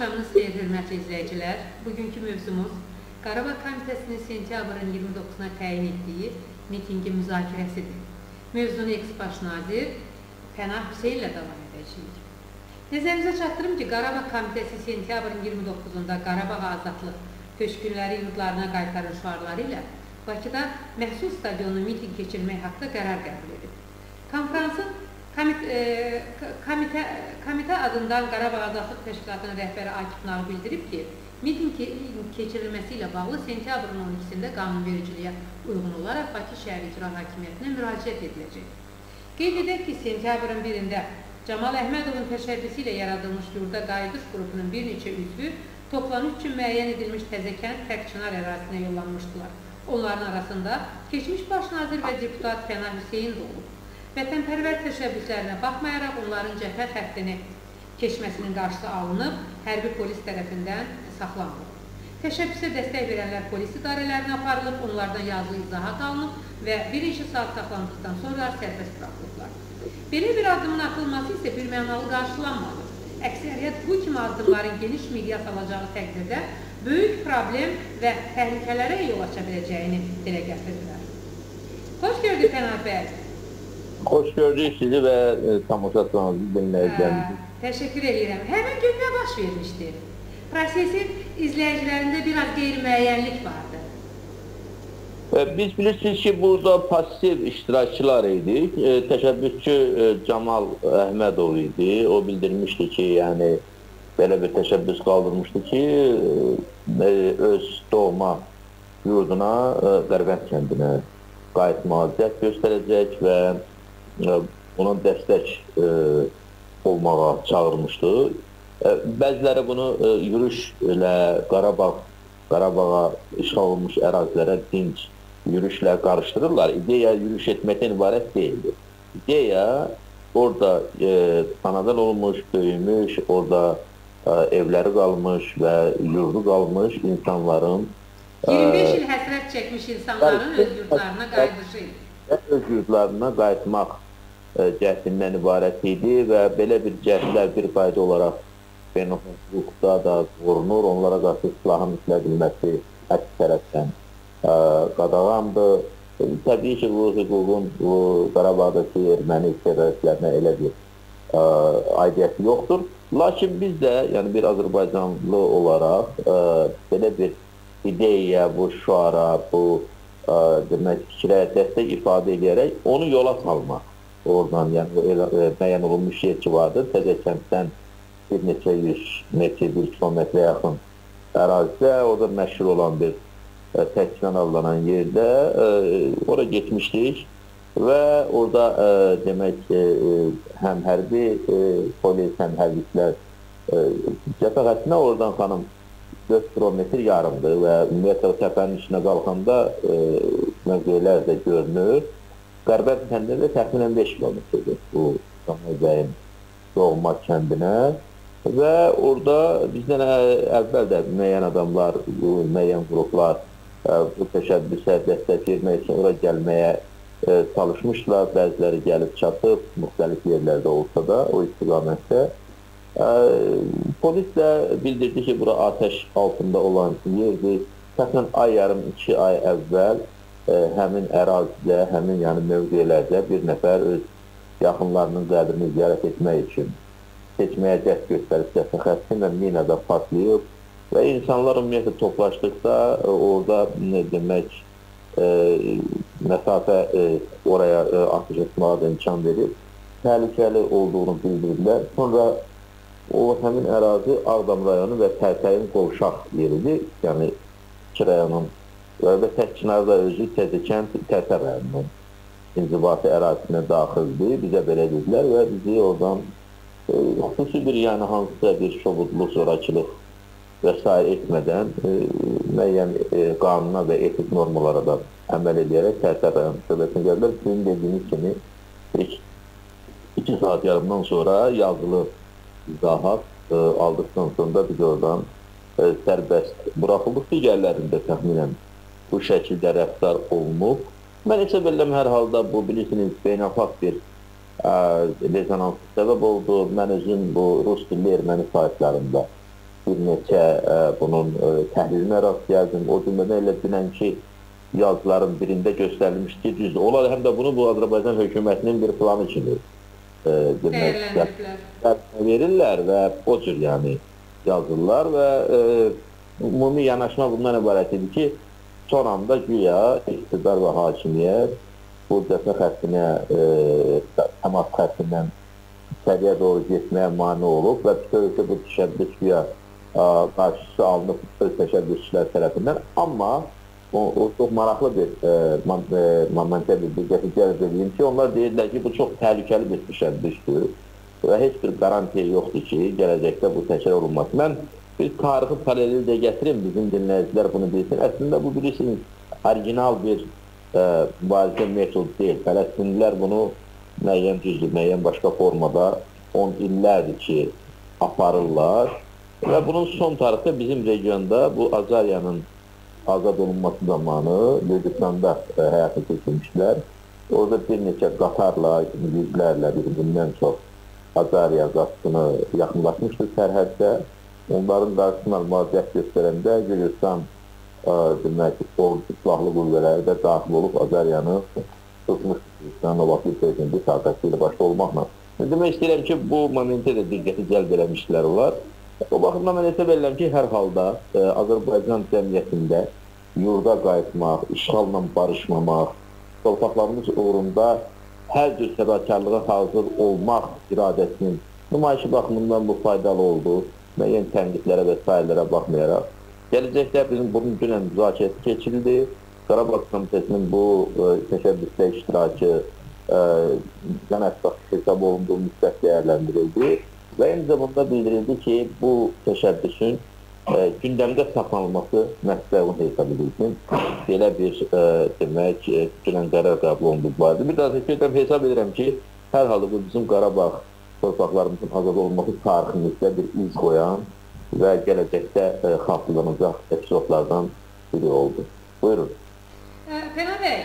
axşamınız xeyir, hörmətli izləyicilər. Bugünkü mövzumuz Qarabağ Komitəsinin sentyabrın 29-na təyin etdiyi mitinqin müzakirəsidir. Mövzunu eks-baş nazir Pənah Hüseynlə davam edəcəyik. Nəzərinizə çatdırım ki, Qarabağ Komitəsi sentyabrın 29-da Qarabağ azadlıq köşkünləri yurdlarına qaytarın şüarları ilə Bakıda məhsul stadionu miting keçirmək haqqında qərar qəbul edib. Konfransın Komit, e, komitə, komitə adından Qarabağ Azadlıq Təşkilatının rəhbəri Akif Nağ bildirib ki, miting keçirilməsi ilə bağlı sentyabrın 12-sində qanunvericiliyə uyğun olaraq Bakı şəhər icra hakimiyyətinə müraciət ediləcək. Qeyd edək ki, sentyabrın 1-də Camal Əhmədovun təşəbbüsü ilə yaradılmış yurda qayıdış qrupunun bir neçə üzvü toplanış üçün müəyyən edilmiş Təzəkənd Təkçinar ərazisinə yollanmışdılar. Onların arasında keçmiş baş nazir və deputat Fəna Hüseyin də olub. Vətənpərvər təşəbbüslərinə baxmayaraq onların cəbhə xəttini keçməsinin qarşısı alınıb, hərbi polis tərəfindən saxlanılıb. Təşəbbüsə dəstək verənlər polis idarələrinə aparılıb, onlardan yazılı izahat alınıb və bir neçə saat saxlandıqdan sonra sərbəst buraxılıblar. Belə bir addımın atılması isə bir mənalı qarşılanmadı. Əksəriyyət bu kimi addımların geniş miqyas alacağı təqdirdə böyük problem və təhlükələrə yol aça biləcəyini dilə gətirdilər. Xoş gördük Pənah bəy. Xoş gördük sizi və e, tamaşaçılarınızı dinləyicilərimizi. Təşəkkür edirəm. Həmin gün nə baş vermişdi? Prosesin izləyicilərində biraz qeyri-müəyyənlik vardı. E, Biz bilirsiniz ki, burada pasiv iştirakçılar idik. E, Təşəbbüsçü Camal Əhmədov idi. O bildirmişdi ki, yəni belə bir təşəbbüs qaldırmışdı ki, öz doğma yurduna, Qərbənd kəndinə qayıtmağa cəhd göstərəcək və ona dəstək e, olmağa çağırmışdı. E, bəziləri bunu e, yürüşlə Qarabağ Qarabağa işğal olunmuş ərazilərə dinc yürüşlə qarışdırırlar. İdeya yürüş etməkdən ibarət deyildir. İdeya orada e, anadan olmuş, böyümüş, orada e, evləri qalmış və yurdu qalmış insanların 25 il həsrət çəkmiş insanların öz yurdlarına qayıdışı. Öz yurdlarına qayıtmaq cəhdindən ibarət idi və belə bir cəhdlər bir qayda olaraq beynəlxalq da qorunur, onlara qarşı silahın işlədilməsi əks tərəfdən qadağandır. Təbii ki, bu hüququn bu Qarabağdakı erməni terroristlərinə elə bir ə, aidiyyəti yoxdur. Lakin biz də, yəni bir Azərbaycanlı olaraq ə, belə bir ideya, bu şüara, bu ə, demək fikrə dəstək ifadə edərək onu yola salmaq oradan yəni elə, e, müəyyən olunmuş yer ki vardır. Təzəkənddən bir neçə yüz metr, bir kilometrə yaxın ərazidə, orada məşhur olan bir e, təkdən alınan yerdə e, ora getmişdik və orada e, demək e, həm hərbi e, polis, həm hərbiklər e, cəbhə xəttinə oradan xanım 4 kilometr yarımdır və ümumiyyətlə təpənin içinə qalxanda e, mövqelər də görünür. Qərbət kəndində təxminən 5 kilometrdir bu Samuel bəyin doğma kəndinə və orada bizdən əvvəl də müəyyən adamlar, müəyyən qruplar bu təşəbbüsə dəstək vermək üçün ora gəlməyə çalışmışlar. Bəziləri gəlib çatıb, müxtəlif yerlərdə olsa da o istiqamətdə. Polis də bildirdi ki, bura atəş altında olan yerdir. Təxminən ay yarım, iki ay əvvəl həmin ərazidə, həmin yəni mövqelərdə bir nəfər öz yaxınlarının qəbrini ziyarət etmək üçün seçməyə cəhd göstərib cəhd xəttin və minada patlayıb və insanlar ümumiyyətlə toplaşdıqda orada nə demək e, məsafə e, oraya e, atış etməyə də imkan verib təhlükəli olduğunu bildirdilər. Sonra o həmin ərazi Ağdam rayonu və Tərtəyin qovşaq yeridir. Yəni iki rayonun və Təkkinarda özü Təzəkənd Tərtər rayonunun inzibati ərazisinə daxildir. Bizə belə dedilər və bizi oradan e, xüsusi bir yəni hansısa bir şobudluq, zorakılıq və s. etmədən e, müəyyən e, qanuna və etik normalara da əməl edərək Tərtər rayon şöbəsinə gəldilər. Sizin dediyiniz kimi ilk iki saat yarımdan sonra yazılı izahat e, aldıqdan sonra biz oradan e, sərbəst buraxıldıq. Digərlərində təxminən bu şəkildə rəftar olunub. Mən hesab edirəm hər halda bu bilirsiniz beynəlxalq bir rezonans səbəb oldu. Mən özüm bu rus dilli erməni saytlarında bir neçə ə, bunun ə, təhlilinə rast gəldim. O cümlədən elə dünənki yazıların birində göstərilmişdi düzdür. Onlar həm də bunu bu Azərbaycan hökumətinin bir planı kimi ə, demək verirlər və o cür yəni yazırlar və ə, ümumi yanaşma bundan ibarət idi ki, son anda güya iqtidar və hakimiyyət bu cəbhə xəttinə, e, təmas xəttindən səviyyə doğru getməyə mane olub və bütövlükdə bu təşəbbüs güya qarşısı alınıb öz təşəbbüsçülər tərəfindən. Amma o, o çox maraqlı bir e, e, momentə bir cəlb edeyim ki, onlar deyirlər ki, bu çox təhlükəli bir təşəbbüsdür və heç bir qarantiya yoxdur ki, gələcəkdə bu təkrar olunmaz. Mən bir tarixi paralel də gətirim, bizim dinləyicilər bunu bilsin. Əslində bu bilirsiniz, orijinal bir ə, mübarizə metod deyil. Fələstinlilər bunu müəyyən düzdür, müəyyən başqa formada 10 illərdir ki, aparırlar və bunun son tarixdə bizim regionda bu Azariyanın azad olunması zamanı Gürcüstanda ə, həyata keçirmişlər. Orada bir neçə qatarla, yüzlərlə, bir-birindən çox Azariya qasını yaxınlaşmışdır sərhəddə. Onların qarşısına müvaziyyət göstərəndə Gürcüstan demək ki, ordu silahlı qüvvələri də daxil olub Azəriyanı tutmuş Gürcüstanın o vaxtı prezidenti Sarkasi ilə başda olmaqla. Demək istəyirəm ki, bu momentə də diqqəti cəlb eləmişlər onlar. O baxımdan mən hesab edirəm ki, hər halda ə, Azərbaycan cəmiyyətində yurda qayıtmaq, işğalla barışmamaq, torpaqlarımız uğrunda hər cür səbəbkarlığa hazır olmaq iradəsinin nümayişi baxımından bu faydalı oldu. Müəyyən tənqidlərə və s. baxmayaraq. Gələcəkdə bizim bunun dünən müzakirəsi keçirildi. Qarabağ Komitəsinin bu ə, təşəbbüsdə iştirakı can əsas hesab olunduğu müsbət dəyərləndirildi və eyni zamanda bildirildi ki, bu təşəbbüsün ə, gündəmdə saxlanılması məsləhət hesab edilsin. Belə bir ə, demək, dünən qərar qəbul olundu bu barədə. Bir daha təkrar edirəm, hesab edirəm ki, hər halda bu bizim Qarabağ torpaqlarımızın azad olunması tariximizdə bir iz qoyan və gələcəkdə e, xatırlanacaq epizodlardan biri oldu. Buyurun. Pəna bəy,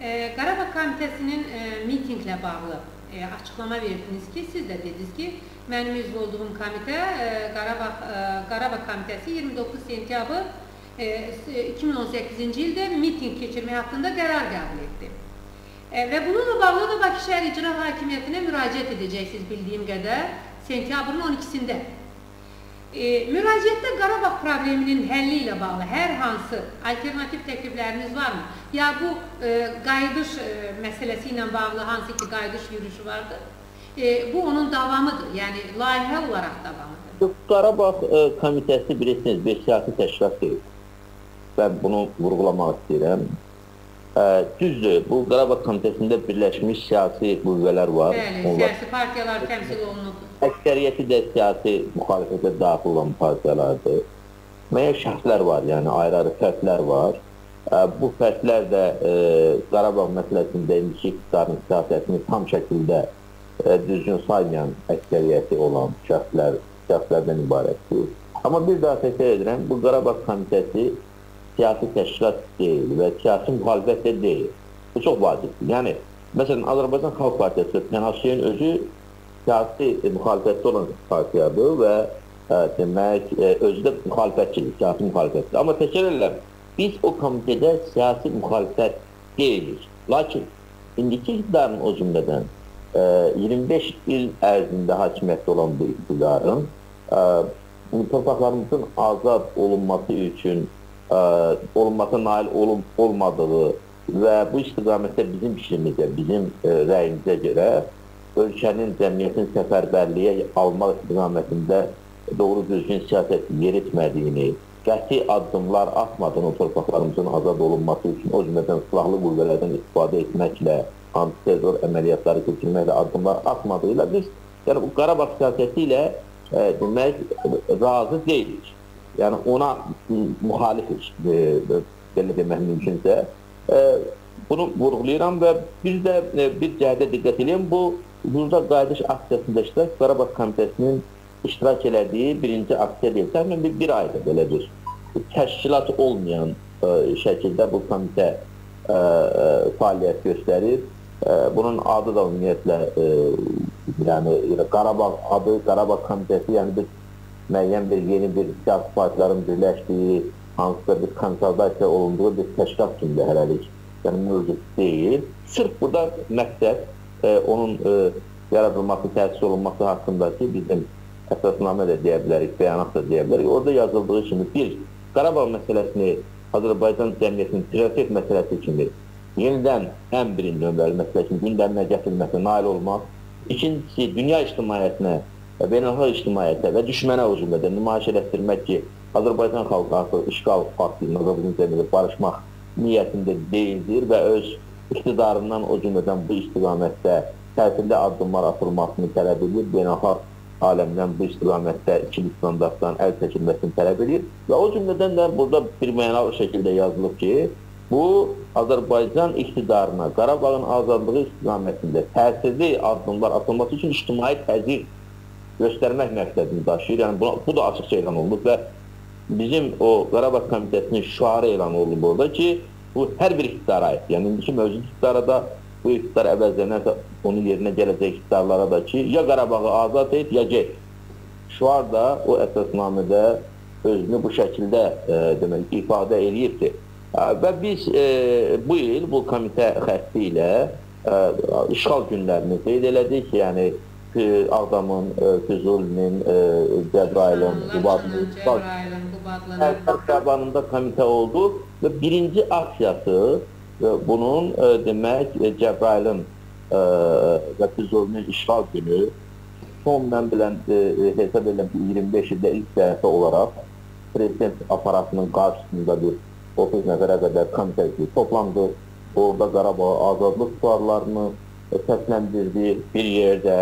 e, Qarabağ Komitəsinin e, mitinqlə bağlı e, açıqlama verdiniz ki, siz də dediniz ki, mənim üzv olduğum komitə e, Qarabağ e, Qarabağ Komitəsi 29 sentyabr e, 2018-ci ildə mitinq keçirmək haqqında qərar qəbul etdi. E, və bununla bağlı da Bakı şəhər icra hakimiyyətinə müraciət edəcəksiniz bildiyim qədər sentyabrın 12-sində. E, müraciətdə Qarabağ probleminin həlli ilə bağlı hər hansı alternativ təklifləriniz varmı? Ya bu e, qayıdış e, məsələsi ilə bağlı hansı ki qayıdış yürüyüşü vardır? E, bu onun davamıdır, yəni layihə olaraq davamıdır. Qarabağ e, komitəsi bilirsiniz bir siyasi təşkilat deyil. Mən bunu vurğulamaq istəyirəm. Ə, düzdür, bu Qarabağ Komitəsində birləşmiş siyasi qüvvələr var. Bəli, Onlar, siyasi partiyalar təmsil olunub. Əksəriyyəti də siyasi müxalifətə daxil olan partiyalardır. Müəyyən şəxslər var, yəni ayrı-ayrı fərdlər var. Ə, bu fərdlər də ə, Qarabağ məsələsində indiki iqtidarın siyasətini tam şəkildə ə, düzgün saymayan əksəriyyəti olan şəxslər, şəxslərdən ibarətdir. Amma bir daha təkrar edirəm, bu Qarabağ Komitəsi siyasi təşkilat deyil və siyasi müxalifət də deyil. Bu çox vacibdir. Yəni, məsələn, Azərbaycan Xalq Partiyası, Pənahşiyin özü siyasi müxalifətdə olan partiyadır və ə, e, demək, ə, e, özü də müxalifətçidir, siyasi müxalifətdir. Amma təkrar edirəm, biz o komitədə siyasi müxalifət deyilik. Lakin indiki iqtidarın o cümlədən ə, e, 25 il ərzində hakimiyyətdə olan bu iqtidarın ə, torpaqlarımızın azad olunması üçün olunmasına nail olub olmadığı və bu istiqamətdə bizim fikrimizə, bizim ə, rəyimizə görə ölkənin, cəmiyyətin səfərbərliyə almaq istiqamətində doğru düzgün siyasət yeritmədiyini, qəti addımlar atmadığını torpaqlarımızın azad olunması üçün o cümlədən silahlı qüvvələrdən istifadə etməklə, antiterror əməliyyatları keçirməklə addımlar atmadığıyla biz yəni, bu Qarabağ siyasəti ilə ə, demək, razı deyilik yəni ona müxalifik, e, belə demək mümkünsə. E, bunu vurğulayıram və bir də e, bir cəhətə diqqət edin, bu Yurda Qayıdış aksiyasında iştirak Qarabağ Komitəsinin iştirak elədiyi birinci aksiya deyil. Təxminən bir, bir aydır belə bir təşkilat olmayan ə, şəkildə bu komitə ə, ə, fəaliyyət göstərir. Ə, bunun adı da ümumiyyətlə ə, yəni Qarabağ adı, Qarabağ Komitəsi, yəni bir müəyyən bir yeni bir siyasi partilərin birləşdiyi, hansısa bir konsolidasiya olunduğu bir təşkilat kimi hələlik yəni mövcud deyil. Sırf burada məqsəd e, onun e, yaradılması, təsis olunması haqqındakı bizim əsasnamə də deyə bilərik, bəyanat da deyə bilərik. Orada yazıldığı kimi bir, Qarabağ məsələsini Azərbaycan cəmiyyətinin prioritet məsələsi kimi yenidən ən birinci nömrəli məsələ kimi gündəminə gətirilməsinə nail olmaq. İkincisi, dünya ictimaiyyətinə və beynəlxalq ictimaiyyətə və düşmənə o cümlədən nümayiş elətdirmək ki, Azərbaycan xalqı artıq işğal faktı ilə Azərbaycan cəmiyyəti barışmaq niyyətində deyildir və öz iqtidarından o cümlədən bu istiqamətdə təsirli addımlar atılmasını tələb edir. Beynəlxalq aləmdən bu istiqamətdə ikili standartdan əl çəkilməsini tələb edir və o cümlədən də burada bir mənalı şəkildə yazılıb ki, Bu, Azərbaycan iqtidarına Qarabağın azadlığı istiqamətində təsirli addımlar atılması üçün ictimai təzyiq göstərmək məqsədini daşıyır. Yəni, bu, bu da açıq elan olunub və bizim o Qarabağ Komitəsinin şüarı elan olunub orada ki, bu hər bir iqtidara aid. Yəni, indiki mövcud iqtidara da bu iqtidar əvəzlənərsə onun yerinə gələcək iqtidarlara da ki, ya Qarabağı azad et, ya get. Şuar da o əsasnamədə özünü bu şəkildə e, demək, ifadə eləyibdir. Və biz e, bu il bu komitə xətti ilə e, işğal günlərini qeyd elədik. Yəni e, Ağdamın, e, Füzulinin, e, Cəbrayılın, Qubadlının, Qubadlının Şabanında komitə oldu və birinci aksiyası e, bunun e, demək e, Cəbrayılın e, və Füzulinin işğal günü son mən bilən e, hesab edirəm ki 25 ildə ilk dəfə olaraq prezident aparatının qarşısında bir 30 nəfərə qədər komitəsi toplandı. Orada Qarabağ azadlıq suallarını səsləndirdi bir yerdə.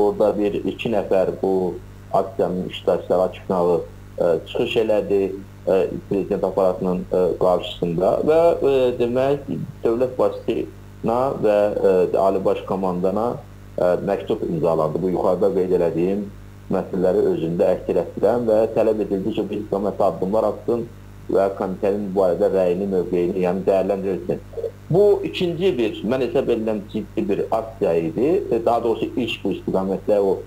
Orada bir iki nəfər bu aksiyanın iştirakçıları açıqnalı e, çıxış elədi e, prezident aparatının e, qarşısında və demək dövlət başçısına və Ali Baş komandana məktub imzalandı. Bu yuxarıda qeyd elədiyim məsələləri özündə əks etdirən və tələb edildi ki, bu istiqamətdə addımlar atsın və komitənin bu barədə rəyini, mövqeyini, yəni dəyərləndirilsin. Bu ikinci bir, mən hesab edirəm ciddi bir aksiya idi. E, daha doğrusu ilk bu istiqamətdə o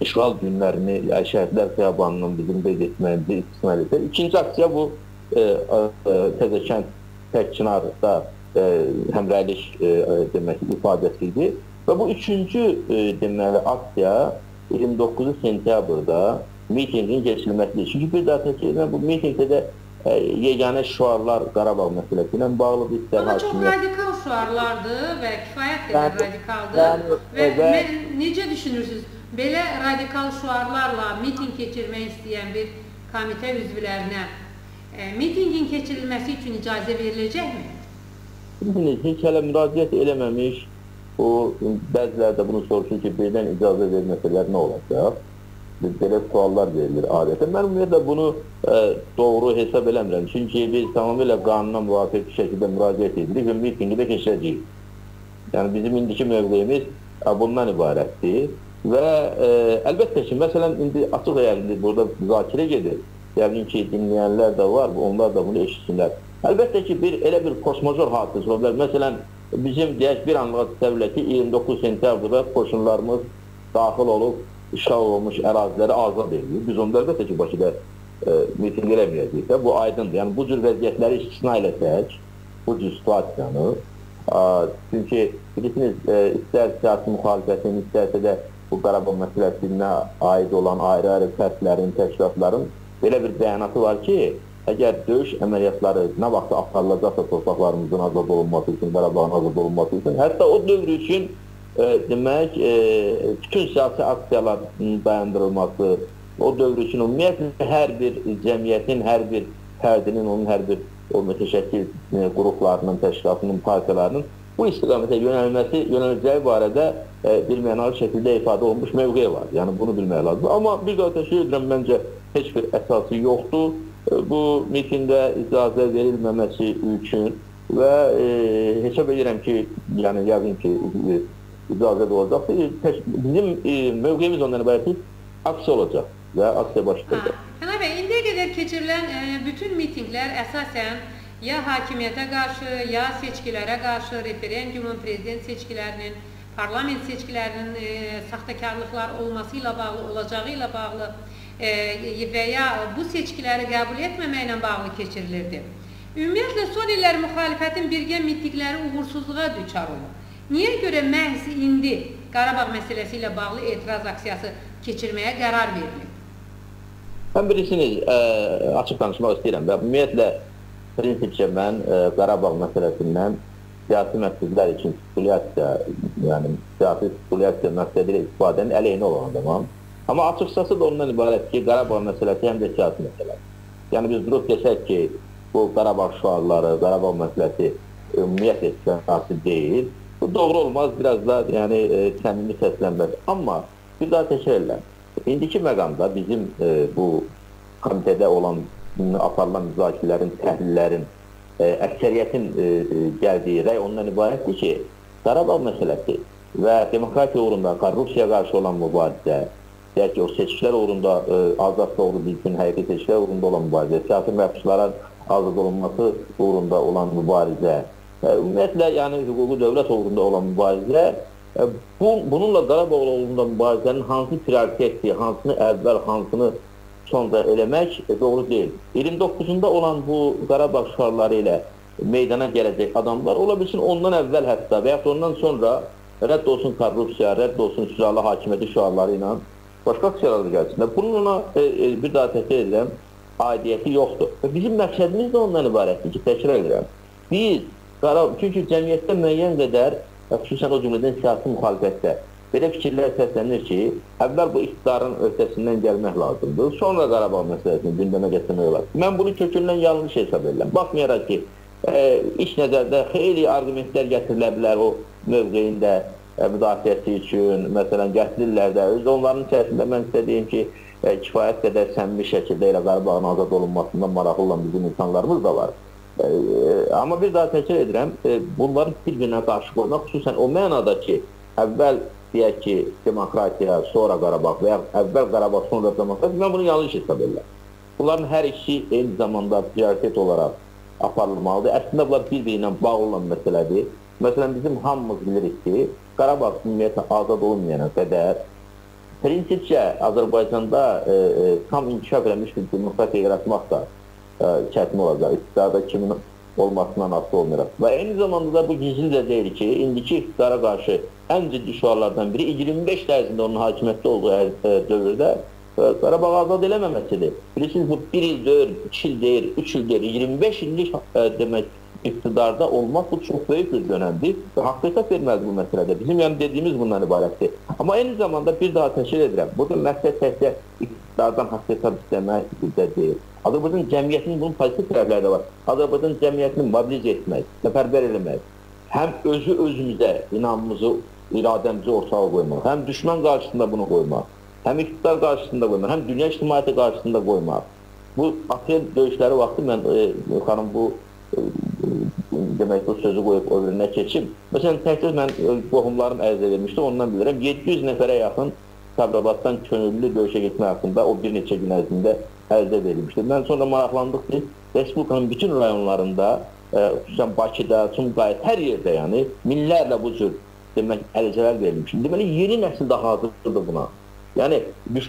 işğal günlərini yəni şəhidlər xiyabanının bizim qeyd etməyimizi istismar edir. İkinci aksiya bu e, e, Təzəkənd Təkçinarda e, həmrəylik e, demək ifadəsi idi. Və bu üçüncü e, deməli aksiya 29 sentyabrda mitinqin keçirilməsidir. Çünki bir daha təkrar edirəm, bu mitinqdə də e, yeganə şüarlar Qarabağ məsələsi ilə bağlıdır. İstər Amma çox radikal şüarlardır və kifayət qədər radikaldır. Yəni, və, və necə düşünürsünüz? Belə radikal şüarlarla mitinq keçirmək istəyən bir komitə üzvlərinə e, mitinqin keçirilməsi üçün icazə veriləcəkmi? Biliniz, heç hələ müraciət eləməmiş, o bəziləri də bunu soruşur ki, birdən icazə verməsələr nə olacaq? Belə suallar verilir adətən. Mən ümumiyyətlə bunu ə, e, doğru hesab eləmirəm. Çünki biz tamamilə qanuna müvafiq şəkildə müraciət edirik və mitinqi də keçirəcəyik. Yəni bizim indiki mövqeyimiz ə, bundan ibarətdir. Və ə, e, əlbəttə ki, məsələn, indi açıq əgər indi burada müzakirə gedir. Yəqin ki, dinləyənlər də var, onlar da bunu eşitsinlər. Əlbəttə ki, bir elə bir kosmozor hadisə ola bilər. Məsələn, bizim deyək bir anlığa təsəvvür ki, 29 sentyabrda qoşunlarımız daxil olub işğal olunmuş əraziləri azad edilir. Biz onda əlbəttə ki, Bakıda e, miting eləməyəcəyik də, bu aydındır. Yəni, bu cür vəziyyətləri istisna eləsək, bu cür situasiyanı, a, çünki bilirsiniz, e, istər siyasi müxalifətin, istərsə də bu Qarabağ məsələsinə aid olan ayrı-ayrı fərdlərin, təşkilatların belə bir bəyanatı var ki, əgər döyüş əməliyyatları nə vaxt aparılacaqsa torpaqlarımızın azad olunması üçün, Qarabağın azad olunması üçün, hətta o dövr üçün e, demək, e, bütün siyasi aksiyaların dayandırılması, o dövr üçün ümumiyyətlə hər bir cəmiyyətin, hər bir fərdinin, onun hər bir o mütəşəkkil e, qruplarının, təşkilatının, partiyalarının bu istiqamətə yönəlməsi, yönələcəyi barədə e, bir mənalı şəkildə ifadə olunmuş mövqe var. Yəni bunu bilmək lazımdır. Amma bir daha təşkil edirəm, məncə heç bir əsası yoxdur. E, bu mitində icazə verilməməsi üçün və e, hesab edirəm ki, yəni yəqin ki, e, icazə də olacaq. Bizim e, mövqeyimiz ondan ibarətdir, aksiya olacaq və aksiya başlayacaq. Həna bəy, indiyə qədər keçirilən e, bütün mitinqlər əsasən ya hakimiyyətə qarşı, ya seçkilərə qarşı, referendumun, prezident seçkilərinin, parlament seçkilərinin e, saxtakarlıqlar olması ilə bağlı, olacağı ilə bağlı e, və ya bu seçkiləri qəbul etməməklə bağlı keçirilirdi. Ümumiyyətlə, son illər müxalifətin birgə mitingləri uğursuzluğa düçar olub. Niyə görə məhz indi Qarabağ məsələsi ilə bağlı etiraz aksiyası keçirməyə qərar verilib? Mən bilirsiniz, ə, açıq danışmaq istəyirəm və ümumiyyətlə prinsipcə mən ə, Qarabağ məsələsindən siyasi məqsədlər üçün spekulyasiya, yəni siyasi spekulyasiya məqsədi ilə istifadənin əleyhinə olan adamam. Amma açıqcası da ondan ibarət ki, Qarabağ məsələsi həm də siyasi məsələdir. Yəni biz durub desək ki, bu Qarabağ şüarları, Qarabağ məsələsi ümumiyyətlə siyasi deyil. Bu doğru olmaz, biraz da yəni səmimi səslənməz. Amma bir daha təkrar edirəm. İndiki məqamda bizim e, bu komitədə olan aparılan müzakirələrin, təhlillərin, e, əksəriyyətin e, e, gəldiyi rəy ondan ibarətdir ki, Qarabağ məsələsi və demokratiya uğrunda korrupsiyaya qarşı olan mübarizə, deyək ki, o seçkilər uğrunda, e, azad doğru bilsin, həqiqi seçkilər uğrunda olan mübarizə, siyasi məhbusların azad olunması uğrunda olan mübarizə, e, ümumiyyətlə, yəni hüquqi dövlət uğrunda olan mübarizə E, bu, bununla Qarabağ uğrunda mübarizənin hansı prioritetdir, hansını əvvəl, hansını sonra eləmək e, doğru deyil. 29-unda olan bu Qarabağ şüarları ilə meydana gələcək adamlar ola bilsin ondan əvvəl hətta və yaxud ondan sonra rədd olsun korrupsiya, rədd olsun süralı hakimiyyəti şüarları ilə başqa aksiyalar gəlsinlər. Bunun ona e, e, bir daha təkrar edirəm, aidiyyəti yoxdur. Və bizim məqsədimiz də ondan ibarətdir ki, təkrar edirəm. Biz, Qarabağ, çünki cəmiyyətdə müəyyən qədər xüsusən o cümlədən siyasi müxalifətdə belə fikirlər səslənir ki, əvvəl bu iqtidarın öhdəsindən gəlmək lazımdır, sonra Qarabağ məsələsini gündəmə gətirmək olar. Mən bunu kökündən yanlış hesab edirəm. Baxmayaraq ki, e, iş nəzərdə xeyli arqumentlər gətirilə bilər o mövqeyində e, müdafiəsi üçün, məsələn, gətirirlər də. Öz onların içərisində mən sizə deyim ki, e, kifayət qədər səmimi şəkildə elə Qarabağın azad olunmasından maraqlı olan bizim insanlarımız da var. Amma bir daha təkrar edirəm, bunların bir-birinə qarşı qoymaq, xüsusən o mənada ki, əvvəl deyək ki, demokratiya, sonra Qarabağ və ya əvvəl Qarabağ, sonra demokratiya, mən bunu yanlış hesab edirəm. Bunların hər ikisi eyni zamanda prioritet olaraq aparılmalıdır. Əslində bunlar bir-biri ilə bağlı olan məsələdir. Məsələn, bizim hamımız bilirik ki, Qarabağ ümumiyyətlə azad olunmayana qədər prinsipcə Azərbaycanda e, e, tam inkişaf edilmiş bir demokratiya yaratmaq da çətin olacaq. İqtidarda kimin olmasından asılı olmayaraq. Və eyni zamanda da bu gizli də deyil ki, indiki iqtidara qarşı ən ciddi şüarlardan biri 25 ərzində onun hakimiyyətdə olduğu dövrdə Qarabağ azad eləməməsidir. Bilirsiniz, bu 1 il deyir, 2 il deyir, 3 il deyir, 25 illik demək iqtidarda olmaq bu çox böyük bir dönəmdir və haqq hesab verməlidir bu məsələdə. Bizim yəni dediyimiz bundan ibarətdir. Amma eyni zamanda bir daha təşkil edirəm. Burada məqsəd təkcə iqtidardan haqq hesab istəmək də deyil. Azərbaycan cəmiyyətinin bunun pozitiv tərəfləri də var. Azərbaycan cəmiyyətini mobilizə etmək, səfərbər eləmək, həm özü özümüzə inamımızı, iradəmizi ortağa qoymaq, həm düşmən qarşısında bunu qoymaq, həm iqtidar qarşısında qoymaq, həm dünya ictimaiyyəti qarşısında qoymaq. Bu aprel döyüşləri vaxtı mən e, xanım bu demək bu sözü qoyub o birinə keçim. Məsələn, təkcə mən e, qohumlarım ərizə vermişdi, ondan bilirəm. 700 nəfərə yaxın Sabirabaddan könüllü döyüşə getmək haqqında o bir neçə gün ərzində ərizə verilmişdi. Mən sonra maraqlandıq ki, Respublikanın bütün rayonlarında, e, xüsusən Bakıda, Sumqayıt, hər yerdə yəni minlərlə bu cür demək ərizələr verilmişdi. Deməli, yeni nəsil də hazırdır buna. Yəni,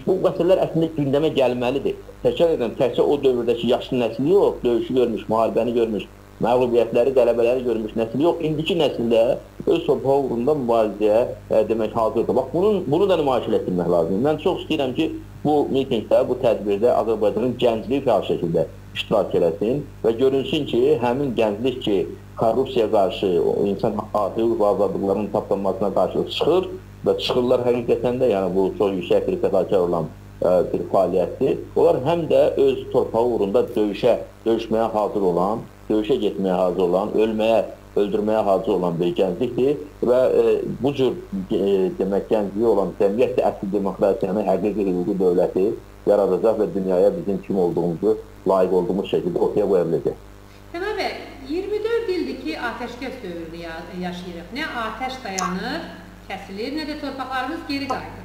bu məsələlər əslində gündəmə gəlməlidir. Təkrar edirəm, təkcə o dövrdəki yaşlı nəsil yox, döyüşü görmüş, müharibəni görmüş, məğlubiyyətləri, qələbələri görmüş nəsil yox. İndiki nəsildə öz torpağı uğrunda mübarizəyə e, demək hazırdır. Bax, bunun, bunu da nümayiş etdirmək lazımdır. Mən çox istəyirəm ki, bu mitingdə, bu tədbirdə Azərbaycanın gəncliyi fəal şəkildə iştirak eləsin və görünsün ki, həmin gənclik ki, korrupsiyaya qarşı, insan hüquq və azadlıqlarının tapdanmasına qarşı çıxır və çıxırlar həqiqətən də, yəni bu çox yüksək bir fədakar olan ə, e, bir fəaliyyətdir. Onlar həm də öz torpağı uğrunda döyüşə, döyüşməyə hazır olan, döyüşə getməyə hazır olan, ölməyə, öldürməyə hazır olan bir gənclikdir və e, bu cür e, demək gəncliyi olan cəmiyyət də əsl demokratiyanı, həqiqi hüquqi dövləti yaradacaq və dünyaya bizim kim olduğumuzu, layiq olduğumuz şəkildə ortaya qoya biləcək. Səməd bəy, 24 ildir ki, atəşkəs dövrünü yaşayırıq. Nə atəş dayanır, kəsilir, nə də torpaqlarımız geri qayıdır.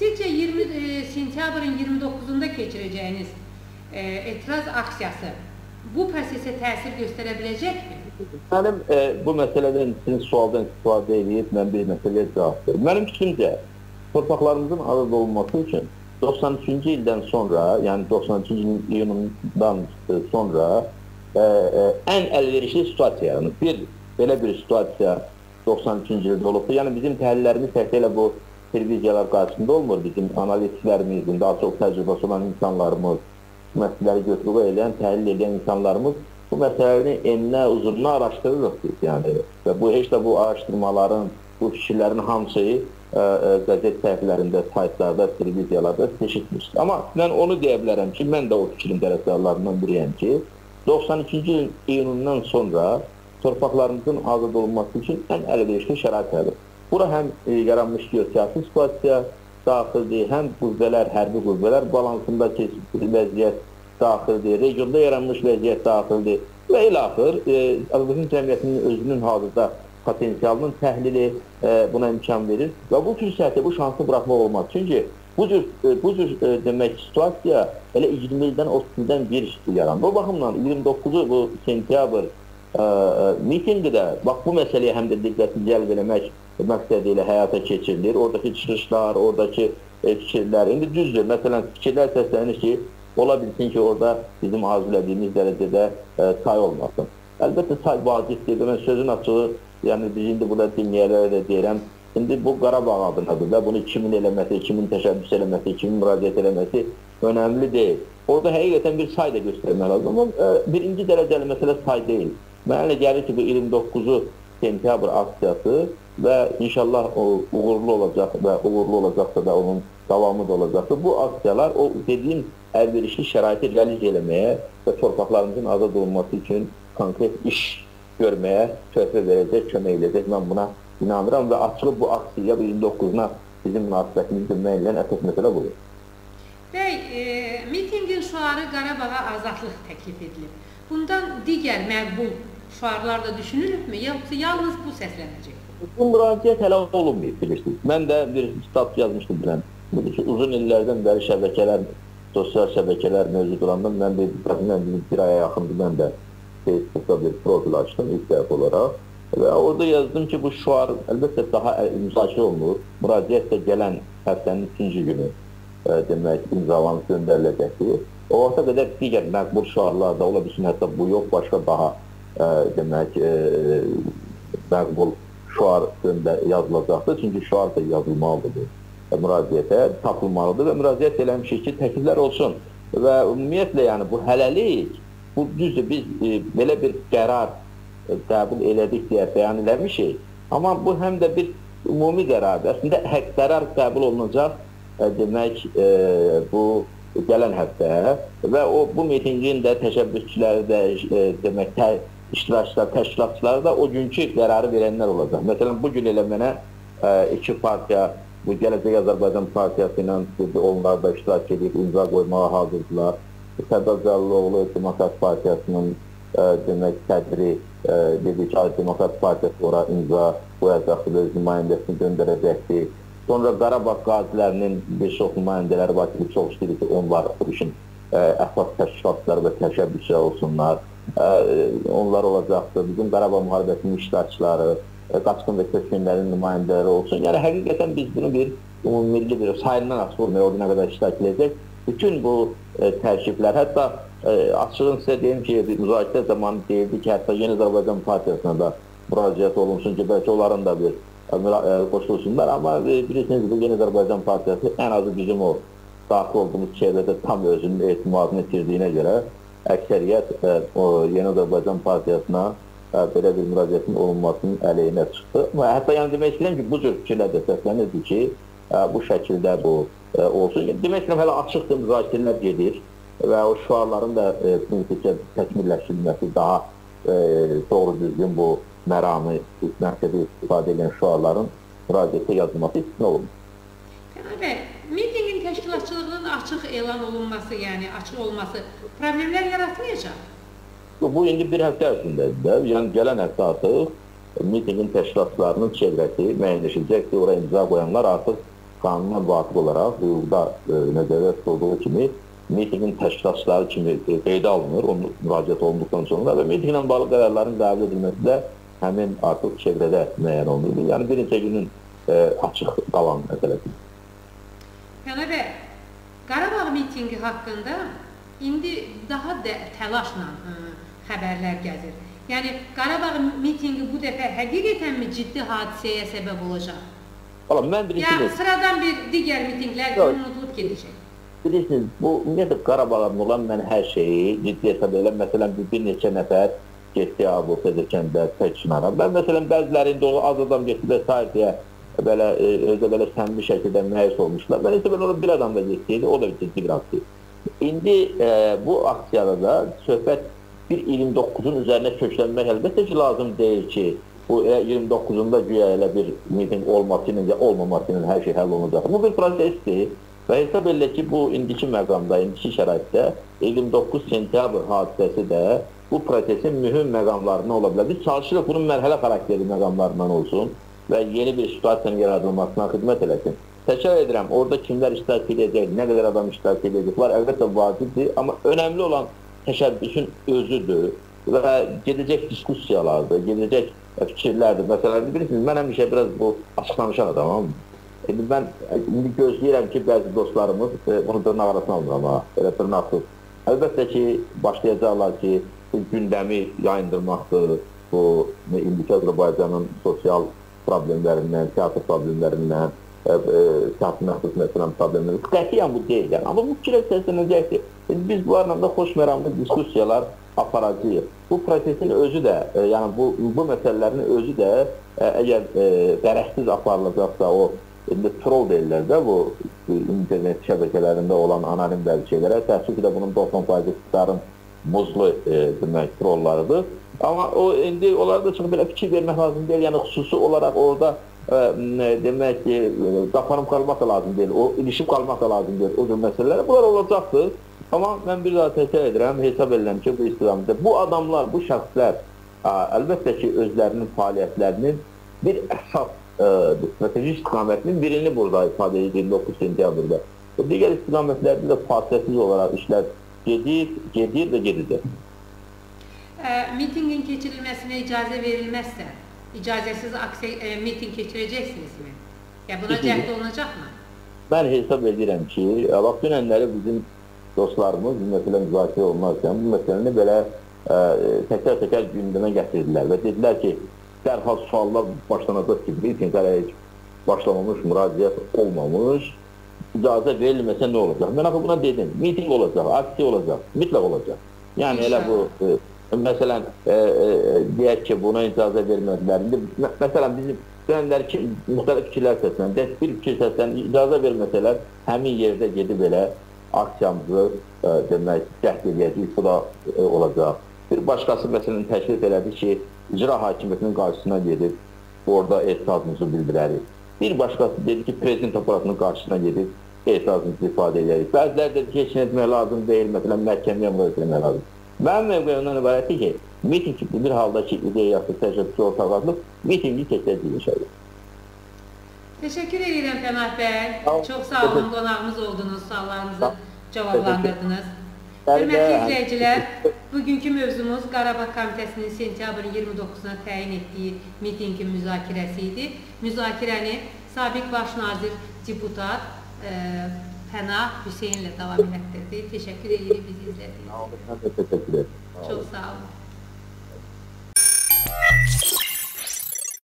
Sizcə 20 e, sentyabrın 29-unda keçirəcəyiniz e, etiraz aksiyası bu prosesə təsir göstərə biləcəkmi? Mənim e, bu məsələdən sizin sualdan istifadə edib mən bir məsələyə cavab verim. Mənim fikrimcə torpaqlarımızın azad olunması üçün 93-cü ildən sonra, yəni 93-cü ilin iyunundan sonra ə, ə, ən əlverişli situasiya yaranıb. Bir belə bir situasiya 93-cü ildə olubdur. Yəni bizim təhlillərimiz təkcə elə bu televiziyalar qarşısında olmur. Bizim analitiklərimiz, daha çox təcrübəsi olan insanlarımız, məsələləri götürüb eləyən, təhlil edən insanlarımız bu məsələni enlə, uzununa araşdırırıq biz. Yəni və bu heç də bu araşdırmaların, bu fikirlərin hamısı ə, ə, qəzet səhifələrində, saytlarda, televiziyalarda eşitmişdik. Amma mən onu deyə bilərəm ki, mən də o fikrin tərəfdarlarından biriyəm ki, 92-ci ilin iyunundan sonra torpaqlarımızın azad olunması üçün ən əlverişli şərait yaradılır. Bura həm e, yaranmış geosiyasi situasiya daxildir, həm qüvvələr, hərbi qüvvələr balansındakı vəziyyət daxildir, regionda yaranmış vəziyyət daxildir və ilaxır e, Azərbaycan cəmiyyətinin özünün hazırda potensialının təhlili e, buna imkan verir və bu fürsəti, bu şansı buraxmaq olmaz. Çünki Bu cür, e, bu cür e, demək situasiya elə 20 ildən 30 ildən bir yarandı. O baxımdan 29-u bu sentyabr ə, e, mitinqi də bax bu məsələyə həm də diqqəti cəlb eləmək məqsədi ilə həyata keçirilir. Oradakı çıxışlar, oradakı e, fikirlər. İndi düzdür, məsələn, fikirlər səslənir ki, ola bilsin ki, orada bizim arzulədiyimiz dərəcədə ə, say olmasın. Əlbəttə say vacibdir. Mən sözün açığı, yəni biz indi burada dinləyənlərə də deyirəm, İndi bu Qarabağ adınadır və bunu kimin eləməsi, kimin təşəbbüs eləməsi, kimin müraciət eləməsi önəmli deyil. Orada həqiqətən bir say da göstərmək lazım. Amma e, birinci dərəcəli məsələ say deyil. Mənə elə gəlir ki, bu 29-u sentyabr aksiyası və inşallah o uğurlu olacaq və uğurlu olacaqsa da onun davamı da olacaqdır. Bu aksiyalar o dediyim əlverişli şəraiti realiz eləməyə və torpaqlarımızın azad olunması üçün konkret iş görməyə töhfə verəcək, kömək edəcək. Mən buna inanıram və açılıb bu aksiya 29-una bizim münasibətimizi müəyyənləyən əsas məsələ budur. Bəy, e, mitinqin şüarı Qarabağa azadlıq təklif edilib. Bundan digər məqbul şüarlar da düşünülübmü, yoxsa yalnız bu səslənəcək? Bu müraciət hələ olunmayıb, bilirsiniz. Mən də bir kitab yazmışdım bilən. Uzun illərdən bəri şəbəkələr, sosial şəbəkələr mövcud olanda mən bir, bir aya yaxındır mən də Facebookda bir profil açdım ilk dəfə olaraq. Və orada yazdım ki, bu şuar əlbəttə daha müzakirə olunur. Müraciət də gələn həftənin ikinci günü ə, e, demək imzalanıb göndəriləcəkdir. O vaxta qədər digər məqbul şuarlar da ola bilsin, hətta bu yox, başqa daha demək e, məqbul şuar göndər yazılacaqdır. Çünki şuar da yazılmalıdır müraciətə, tapılmalıdır və müraciət eləmişik ki, təkliflər olsun. Və ümumiyyətlə yəni bu hələlik bu düzdür biz e, belə bir qərar qəbul elədik deyə bəyan eləmişik. Amma bu həm də bir ümumi qərardır. Əslində hə, qərar qəbul olunacaq ə, demək ə, bu gələn həftə və o bu mitinqin də təşəbbüsçüləri də ə, demək tə, iştirakçılar, təşkilatçıları da o günkü qərarı verənlər olacaq. Məsələn, bu gün elə mənə ə, iki partiya bu Gələcək Azərbaycan Partiyası ilə onlar da iştirak edib imza qoymağa hazırdılar. Sərdar Cəlloğlu Demokrat Partiyasının ə, demək sədri dedi ki, Demokrat Partiyası ora imza qoyacaqdır, öz nümayəndəsini göndərəcəkdir. Sonra Qarabağ qazilərinin bir çox nümayəndələri var ki, çox istəyir ki, onlar bu işin ə, əsas təşkilatları və təşəbbüsçülər olsunlar. Ə, onlar olacaqdır. Bizim Qarabağ müharibəsinin iştirakçıları, ə, qaçqın və köçkünlərin nümayəndələri olsun. Yəni həqiqətən biz bunu bir ümumilli bir sayından asılı olmaya o günə qədər iştirak edəcək. Bütün bu ə, tərkiblər, hətta E, açığın sizə deyim ki, müzakirə zamanı deyildi ki, hətta Yeni Azərbaycan Partiyasına da müraciət olunsun ki, bəlkə onların da bir e, qoşulsunlar. Amma e, bilirsiniz, bu Yeni Azərbaycan Partiyası ən azı bizim o daxil olduğumuz çevrədə tam özünün etimadını itirdiyinə görə əksəriyyət e, Yeni Azərbaycan Partiyasına e, belə bir müraciətin olunmasının əleyhinə çıxdı. Hətta yəni demək istəyirəm ki, bu cür fikirlər də səslənirdi ki, e, bu şəkildə bu olsun. Demək istəyirəm, hələ açıqdır, müzakirələr gedir və o şüarların da prinsipcə təkmilləşdirilməsi daha doğru düzgün bu məramı, məqsədi istifadə edən şüarların müraciətə yazılması istisna olunur. Pənar bəy, mitinqin təşkilatçılığının açıq elan olunması, yəni açıq olması problemlər yaratmayacaq? Bu indi bir həftə ərzindədir də, yəni gələn həftə artıq mitinqin təşkilatçılarının çevrəsi müəyyənləşəcəkdir, oraya imza qoyanlar artıq qanuna müvafiq olaraq hüquqda e, nəzərdə tutulduğu kimi mitinqin təşkilatçıları kimi e, qeydə alınır, onun müraciət olunduqdan sonra və mitinqlə bağlı qərarların qəbul edilməsi də həmin artıq çevrədə müəyyən olunur. Yəni bir neçə günün e, açıq qalan məsələdir. Bəy, Qarabağ mitinqi haqqında indi daha da təlaşla ə, xəbərlər gəzir. Yəni Qarabağ mitinqi bu dəfə həqiqətənmi ciddi hadisəyə səbəb olacaq? Valla mən bilirsiniz... Yəni sıradan bir digər mitinqlər unudulub gedəcək. Bilirsiniz, bu ümumiyyətlə Qarabağın olan mən hər şeyi ciddi hesab edirəm. Məsələn, bir, bir neçə nəfər getdi Avropa Edirkəndə Pəkinara. Mən məsələn bəzilərində o az adam getdi və sair deyə belə e, özə belə səmimi şəkildə mühəyyis olmuşlar. Mən isə belə orada bir adam da getdiydi, o da ciddi bir aksiya. İndi e, bu aksiyada da söhbət bir 29-un üzərinə köklənmək əlbəttə ki, lazım deyil ki, bu e, 29-unda güya elə bir miting olması ilə ya olmaması ilə hər şey həll olunacaq. Bu bir prosesdir. Və hesab edilir ki, bu indiki məqamda, indiki şəraitdə 29 sentyabr hadisəsi də bu prosesin mühüm məqamlarından ola bilər. Biz çalışırıq bunun mərhələ xarakterli məqamlarından olsun və yeni bir situasiyanın yaradılmasına xidmət eləsin. Təkrar edirəm, orada kimlər iştirak edəcək, nə qədər adam iştirak edəcək, var əlbəttə vacibdir, amma önəmli olan təşəbbüsün özüdür və gedəcək diskussiyalardır, gedəcək fikirlərdir. Məsələn, bilirsiniz, mən həmişə biraz bu açıqlamışam adamam. İndi mən indi gözləyirəm ki, bəzi dostlarımız e, bunu dırnaq arasına alır amma elə dırnaqsız. Əlbəttə ki, başlayacaqlar ki, gündəmi yayındırmaqdır, bu indiki Azərbaycanın sosial problemlərindən, teatr problemlərindən, e, e, teatr məxsus məsələn problemlərindən. Qətiyyən bu deyil, yəni. amma bu fikirə səslənəcəkdir. Biz bunlarla da xoş məramlı diskussiyalar aparacağıq. Bu prosesin özü də, e, yəni bu, bu məsələlərin özü də e, əgər e, bərəksiz aparılacaqsa, o İndi troll deyirlər də bu internet şəbəkələrində olan anonim bəzi şeylərə. Təəssüf ki də bunun 90% iqtidarın muzlu e, demək trollarıdır. Amma o indi onlara da çox belə fikir vermək lazım deyil. Yəni xüsusi olaraq orada e, demək ki, qapanıb qalmaq da lazım deyil. O ilişib qalmaq da lazım deyil. O cür məsələlər bunlar olacaqdır. Amma mən bir daha təkrar edirəm, hesab edirəm ki, bu istiqamətdə bu adamlar, bu şəxslər ə, əlbəttə ki, özlərinin fəaliyyətlərinin bir əsas strateji istiqamətinin birini burada ifadə edir 29 sentyabrda. Digər istiqamətlərdə də fasiləsiz olaraq işlər gedir, gedir və gedəcək. Mitingin keçirilməsinə icazə verilməzsə, icazəsiz aksiya, e, miting keçirəcəksinizmi? Ya buna cəhd olunacaqmı? Mən hesab edirəm ki, bax dünənləri bizim dostlarımız məsələ müzakirə olunarkən bu məsələni belə təkrar-təkrar gündəmə gətirdilər və dedilər ki, dərhal suallar başlanacaq ki, miting hələ heç başlamamış, müraciət olmamış, icazə verilməsə nə olacaq? Mən axı buna dedim, miting olacaq, aksiya olacaq, mütləq olacaq. Yəni elə bu, e, məsələn, e, e, deyək ki, buna icazə vermədilər. İndi, məsələn, bizim dönənlər ki, müxtəlif fikirlər səslənir. Bir fikir səslənir, icazə verməsələr, həmin yerdə gedib elə aksiyamızı e, demək, cəhd edəcəyik, bu da e, olacaq. Bir başqası məsələn təklif elədi ki, icra hakimiyyətinin qarşısına gedib orada etirazımızı bildirərik. Bir başqası dedi ki, prezident aparatının qarşısına gedib etirazımızı ifadə edərik. Bəziləri dedi ki, heç nə etmək lazım deyil, məsələn, məhkəməyə müraciət etmək lazım. Mənim mövqeyimdən ibarətdir ki, miting bir halda ki, ideyası, təşəbbüsü ortaq atılıb, mitingi keçəcək inşallah. Təşəkkür edirəm Pənah bəy. Çox sağ olun, qonağımız oldunuz, suallarımızı cavablandırdınız. Hörmətli izləyicilər, bugünkü mövzumuz Qarabağ Komitəsinin sentyabrın 29-na təyin etdiyi mitinqin müzakirəsi idi. Müzakirəni sabiq baş nazir deputat e, Pena Hüseyin'le devam etmek dedi. Teşekkür ederim bizi izlediğiniz için. Sağ olun. Ben. Sağ olun. Çok sağ olun.